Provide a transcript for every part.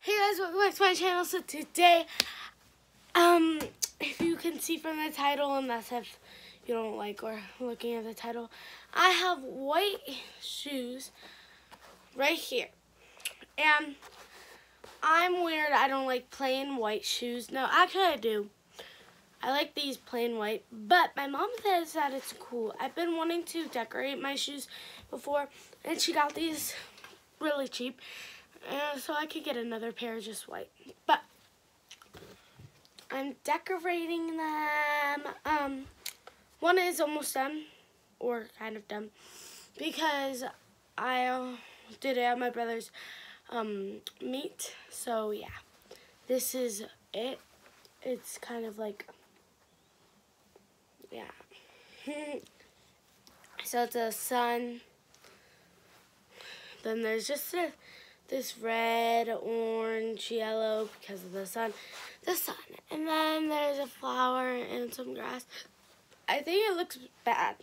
Hey guys, welcome back to my channel. So today, um, if you can see from the title, unless if you don't like or looking at the title, I have white shoes right here. And I'm weird. I don't like plain white shoes. No, actually I do. I like these plain white, but my mom says that it's cool. I've been wanting to decorate my shoes before, and she got these really cheap, and so I could get another pair just white. But I'm decorating them. Um, one is almost done, or kind of done, because I uh, did it at my brother's um, meet. So yeah, this is it. It's kind of like yeah. so it's a sun. Then there's just a, this red, orange, yellow because of the sun. The sun. And then there's a flower and some grass. I think it looks bad.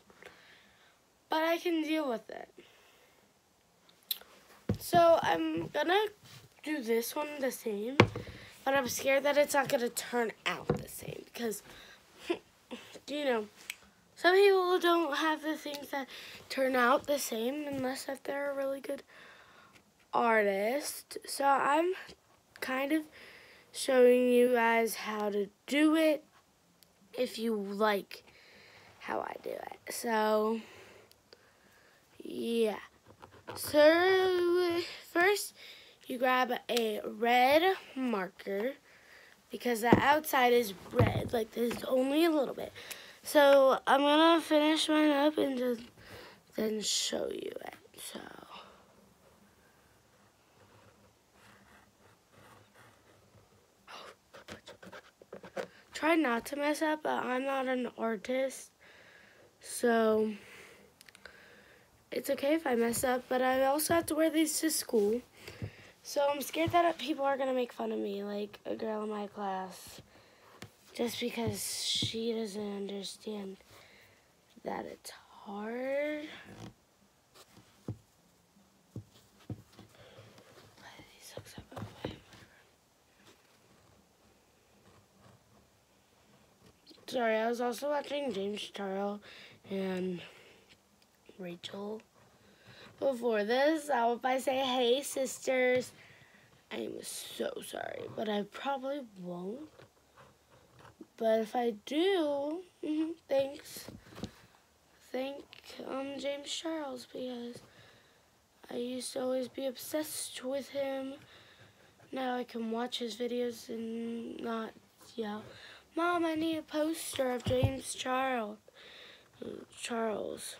But I can deal with it. So I'm gonna do this one the same. But I'm scared that it's not gonna turn out the same because you know, some people don't have the things that turn out the same unless if they're really good artist. So I'm kind of showing you guys how to do it if you like how I do it. So, yeah. So, first you grab a red marker because the outside is red, like there's only a little bit. So I'm gonna finish mine up and just then show you it. So. Try not to mess up, but I'm not an artist, so it's okay if I mess up, but I also have to wear these to school. So I'm scared that people are going to make fun of me, like a girl in my class, just because she doesn't understand that it's hard. Sorry, I was also watching James Charles and Rachel before this. I hope I say, hey, sisters. I'm so sorry, but I probably won't. But if I do, mm -hmm, thanks. Thank um, James Charles because I used to always be obsessed with him. Now I can watch his videos and not yell, Mom, I need a poster of James Charles. Charles.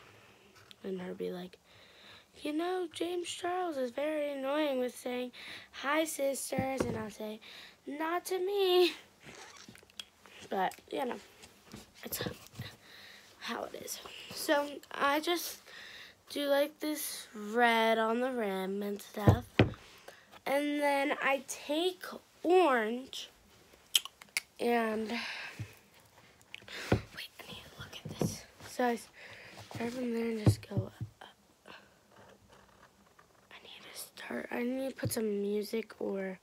And her be like, you know, James Charles is very annoying with saying, hi, sisters, and I'll say, not to me. But, you know, it's how it is. So, I just do like this red on the rim and stuff. And then I take orange and, wait, I need to look at this. So I start from there and just go up. I need to start, I need to put some music or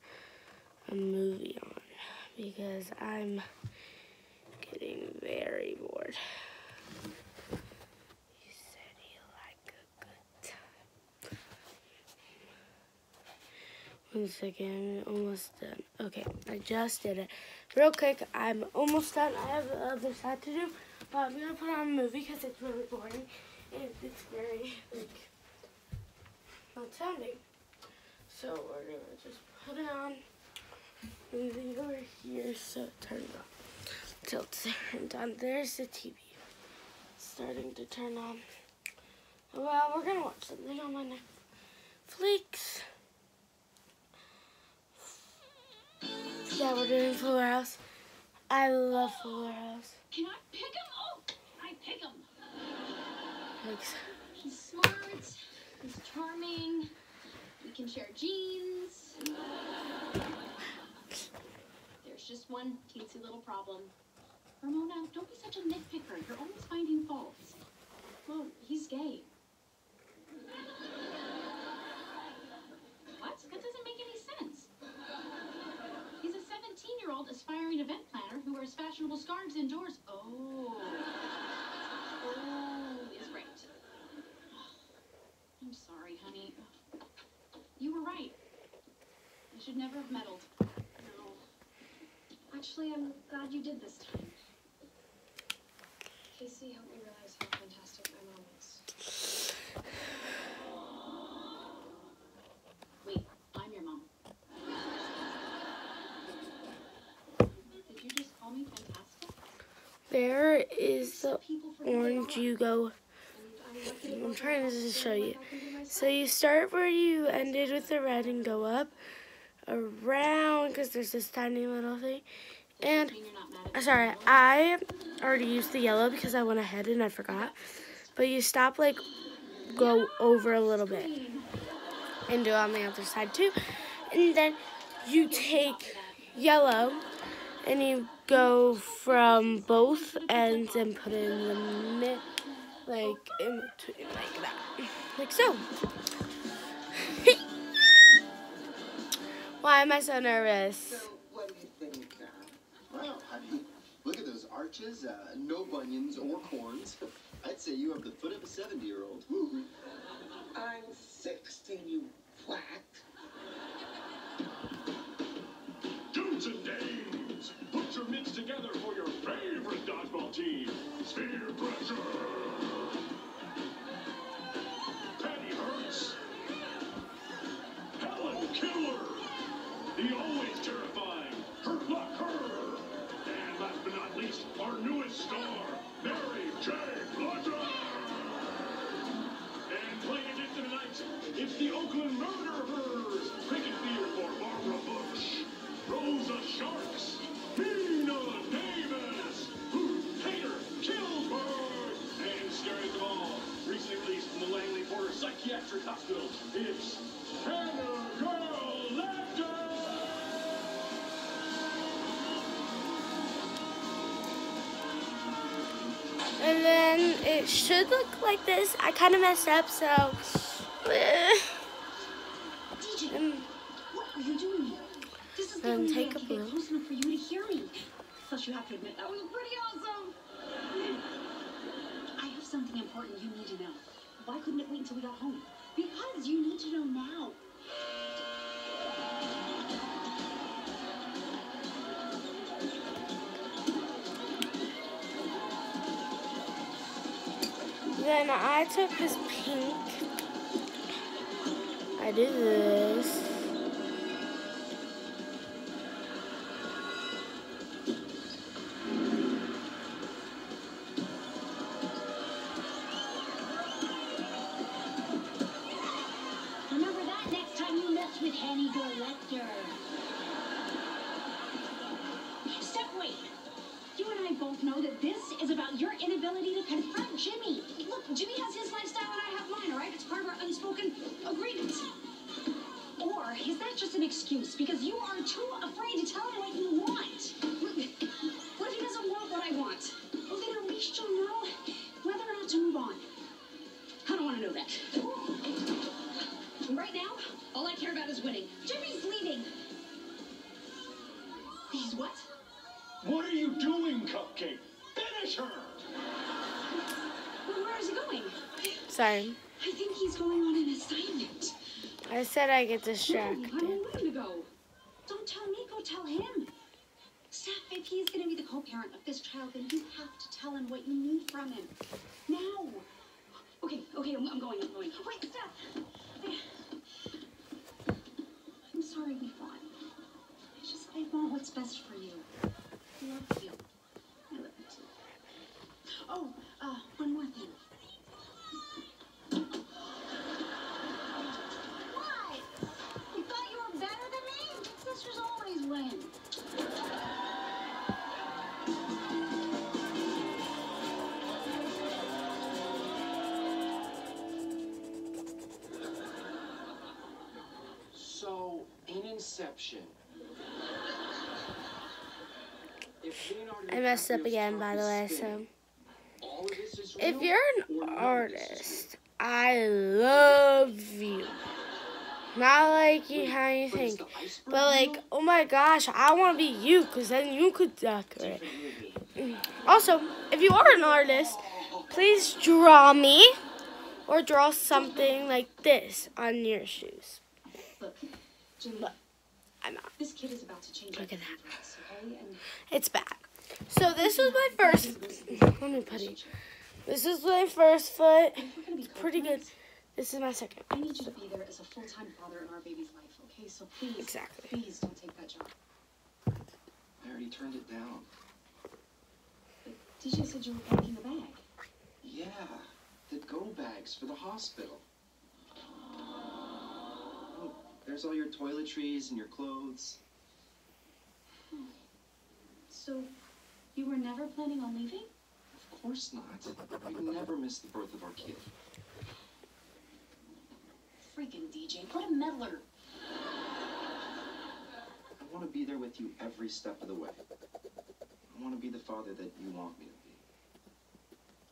a movie on because I'm getting very bored. He said he like a good time. One second, almost done. Okay, I just did it. Real quick, I'm almost done. I have the other side to do, but I'm gonna put on a movie because it's really boring and it's very like not sounding. So we're gonna just put it on and then over here so turn it on. Till it's turned on. There's the TV. starting to turn on. Well, we're gonna watch something on my Netflix. Yeah, we're doing Fuller House. I love Fuller House. Can I pick him? Oh, I pick him. Thanks. He's smart. He's charming. We can share genes. There's just one teensy little problem. Ramona, don't be such a nitpicker. You're always finding faults. Well, he's gay. What? That doesn't make any sense. Aspiring event planner who wears fashionable scarves indoors. Oh. Oh is right. I'm sorry, honey. You were right. I should never have meddled. No. Actually, I'm glad you did this time. Casey helped me realize how fantastic my mom is. Wait, I'm your mom. Did you just call me fantastic? There is the People forget they orange you go. I'm lucky to I'm know trying to show you. one I can do myself. So you start where you ended with the red and go up around because there's this tiny little thing. And this mean you're not mad at uh, sorry. I already used the yellow because I went ahead and I forgot. But you stop like go over a little bit and do it on the other side too. And then you take yellow and you go from both ends and put it in the mid, like in between, like that, like so. Why am I so nervous? So, what do you think? Well, I mean, look at those arches. Uh, no bunions or corns. I'd say you have the foot of a 70 year old. I'm 16, you it's the Oakland Murderers. Cricket theater for Barbara Bush, Rosa Sharks, Davis, Kilburg, and all, recently released from the Langley Porter Psychiatric Hospital, it's Girl. And then it should look like this. I kind of messed up, so. Plus, you have to admit that was pretty awesome. I have something important you need to know. Why couldn't it wait until we got home? Because you need to know now. then I took this pink. I did this. Henny Lecter. Step wait. You and I both know that this is about your inability to confront Jimmy. Look, Jimmy has his are you doing, Cupcake? Finish her! Well, where is he going? Sorry. I think he's going on an assignment. I said I get No, I distracted. don't want him to go. Don't tell me, go tell him. Steph, if he's going to be the co-parent of this child, then you have to tell him what you need from him. Now. Okay, okay, I'm, I'm going, I'm going. Wait, Steph. I- I'm sorry we fought. I just, I want what's best for you. I love you. I love you too. Oh, uh, one more thing. What? You thought you were better than me? Sisters always win. So, in Inception. if Leonardo I messed up again, by the way, so. If you're an artist, I love you. Not like you how you But think. But like, oh my gosh, I want to be you, cause then you could decorate. Also, if you are an artist, please draw me, or draw something like this on your shoes. Look. I'm not. this kid is about to change Look at everything for us, okay? And It's back. So this was my first. Let me put it. This is my first foot. if we're gonna be Pretty good. This is my second. I need you to be there as a full-time father in our baby's life, okay? So please, Exactly. please don't take that job. I already turned it down. But DJ said you were packing a bag. Yeah, the go bags for the hospital. There's all your toiletries and your clothes. So, you were never planning on leaving? Of course not. We'd never miss the birth of our kid. Freaking DJ, what a meddler. I want to be there with you every step of the way. I want to be the father that you want me to be.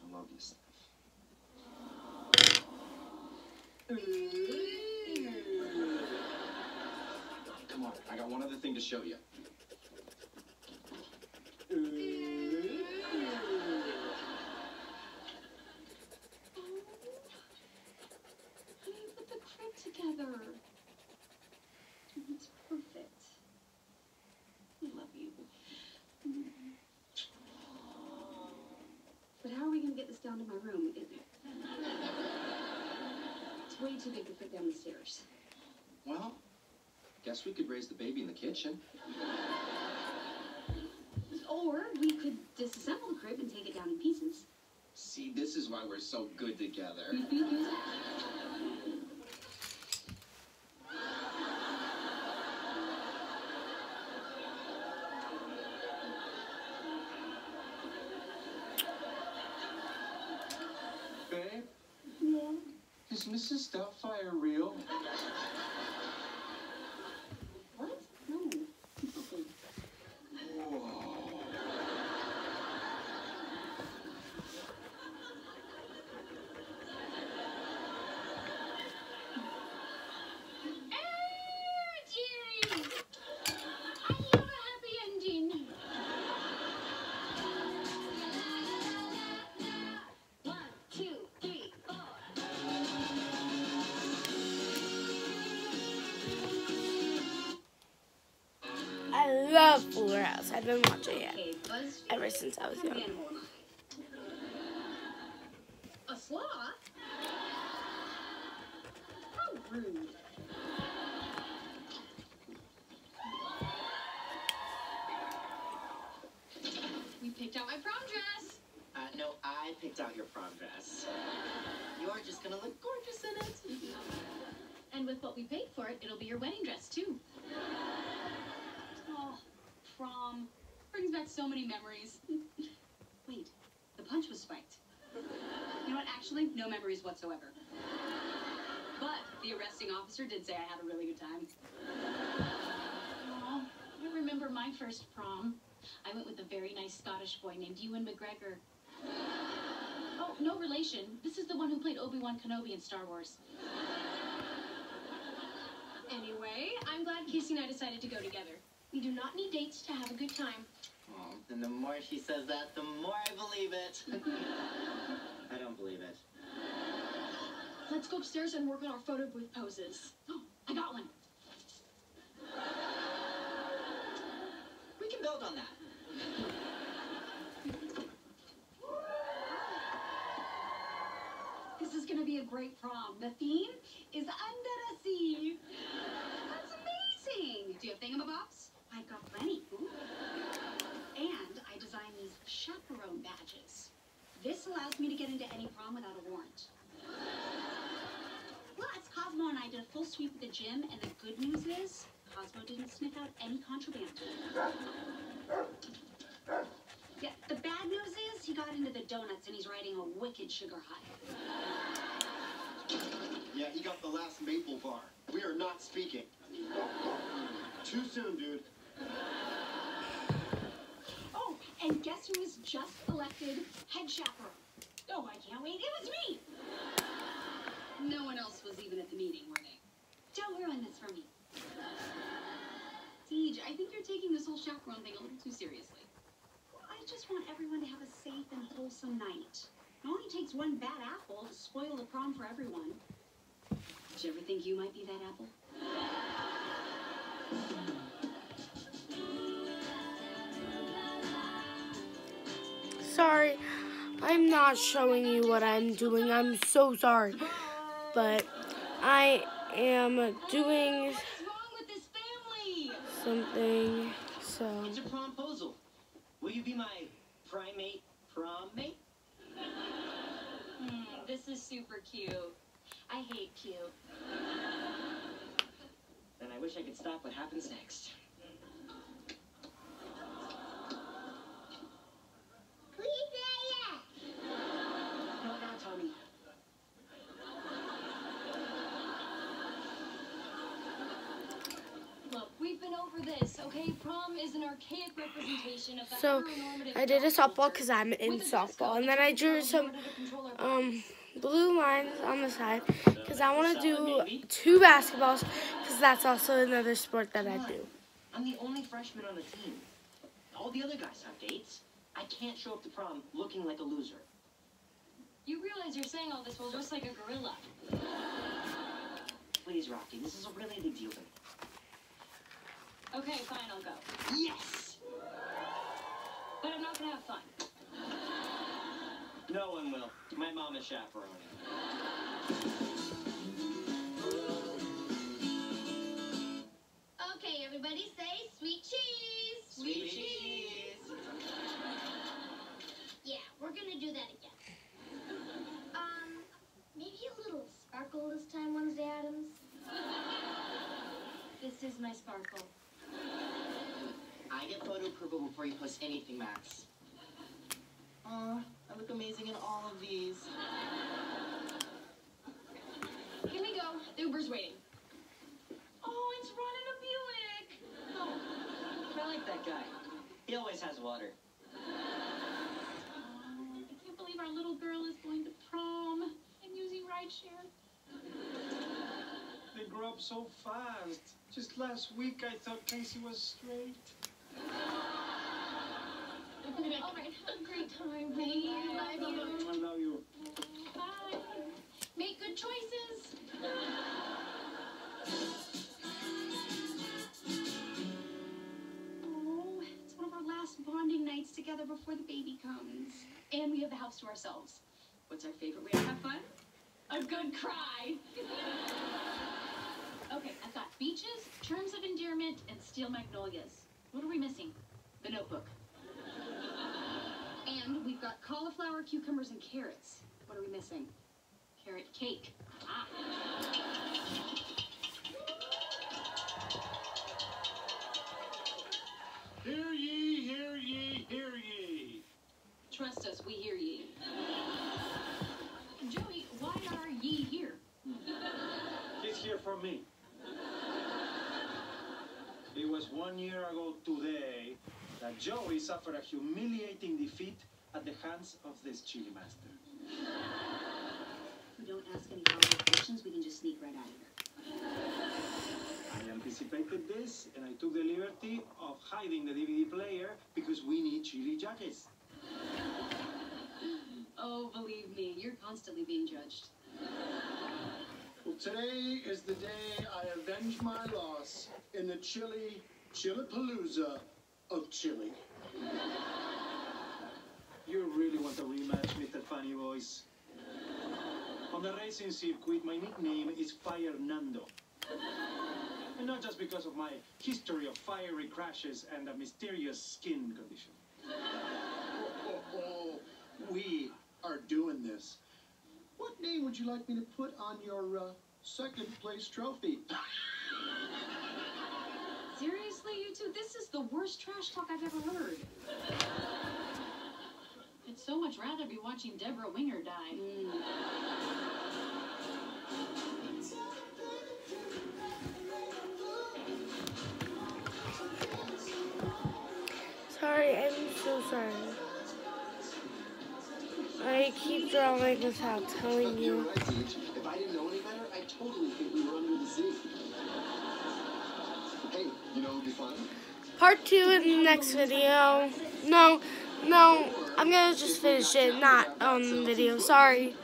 I love you, Steph. Mm-hmm. Come on, I got one other thing to show you. Honey, put the crib together. It's perfect. I love you. But how are we gonna get this down to my room? It- It's way too big to fit down the stairs. Well, guess we could raise the baby in the kitchen. Or we could disassemble the crib and take it down in pieces. See, this is why we're so good together. Babe, Yeah. is Mrs. Doubtfire real? Love Fuller House. I've been watching it ever since I was What kind of young. animal am sloth? How rude. We picked out my prom dress. Uh, no, I picked out your prom dress. You're just gonna look gorgeous in it. And with what we paid for it, it'll be your wedding dress too. Brings back so many memories. Wait, the punch was spiked. You know what? Actually, no memories whatsoever. But the arresting officer did say I had a really good time. Oh, I remember my first prom. I went with a very nice Scottish boy named Ewan McGregor. Oh, no relation. This is the one who played Obi-Wan Kenobi in Star Wars. Anyway, I'm glad Casey and I decided to go together. We do not need dates to have a good time. And the more she says that, the more I believe it. I don't believe it. Let's go upstairs and work on our photo booth poses. Oh, I got one. We can build on that. This is gonna be a great prom. The theme is under the sea. That's amazing. Do you have thingamabobs? I've got plenty. Ooh. And I designed these chaperone badges. This allows me to get into any prom without a warrant. Plus, Cosmo and I did a full sweep of the gym, and the good news is Cosmo didn't sniff out any contraband. Yeah, the bad news is he got into the donuts and he's riding a wicked sugar high. Yeah, he got the last maple bar. We are not speaking. Too soon, dude. Oh, and guess who was just elected head chaperone? Oh, I can't wait. It was me. No one else was even at the meeting, were they? Don't ruin this for me. Siege, I think you're taking this whole chaperone thing a little too seriously. I just want everyone to have a safe and wholesome night. It only takes one bad apple to spoil the prom for everyone. Did you ever think you might be that apple? Sorry, I'm not showing you what I'm doing. I'm so sorry. But I am doing What's wrong with this family? something. So, It's a promposal. Will you be my primate prom mate? Hmm, this is super cute. I hate cute. Then I wish I could stop what happens next. No, no, Tommy. Look, we've been over this, okay? Prom is an archaic representation of the So, I did a softball because I'm in With a dress softball. And then I drew some order to control our um, blue lines on the side because I want to do two basketballs because that's also another sport that I do. I'm the only freshman on the team. All the other guys have dates. I can't show up to prom looking like a loser. You realize you're saying all this while dressed like a gorilla. Please, Rocky, this is a really big deal to me. Okay, fine, I'll go. Yes! But I'm not gonna have fun. No one will. My mom is chaperoning. Okay, everybody say sweet cheese. Sweet cheese! Yeah, we're gonna do that again. Um, maybe a little sparkle this time, Wednesday Addams. This is my sparkle. I get photo approval before you post anything, Max. Aw, I look amazing in all of these. Here we go. The Uber's waiting. Oh, it's Ron in a Buick. Oh, I like that guy. He always has water. Oh, I can't believe our little girl is going to prom and using rideshare. They grow up so fast. Just last week I thought Casey was straight. All right, have a great time, honey. I love love you. Bye. Make good choices. Oh, it's one of our last bonding nights together before the baby comes. And we have the house to ourselves. What's our favorite way to have fun? A good cry. okay, I've got beaches, terms of endearment, and steel magnolias. What are we missing? The notebook. And we've got cauliflower, cucumbers, and carrots. What are we missing? Carrot cake. Ah. Hear ye, hear ye, hear ye. Trust us, we hear ye. Joey, why are ye here? He's here for me. It was one year ago today that Joey suffered a humiliating defeat at the hands of this chili master. We don't ask any follow-up questions, we can just sneak right out of here. I anticipated this and I took the liberty of hiding the DVD player because we need chili jackets. Oh, believe me, you're constantly being judged. Well, today is the day I avenge my loss in the chili Chilipalooza of Chile. You really want a rematch, Mr. Funny Voice? On the racing circuit, my nickname is Fire Nando. And not just because of my history of fiery crashes and a mysterious skin condition. Oh, oh, we are doing this. What name would you like me to put on your uh, second place trophy? Seriously, you two, this is the worst trash talk I've ever heard. I'd so much rather be watching Debra Winger die. Sorry, I'm so sorry. I keep drawing without telling you. Part two in the next video. No, no, I'm gonna just finish it, not on the video. Sorry.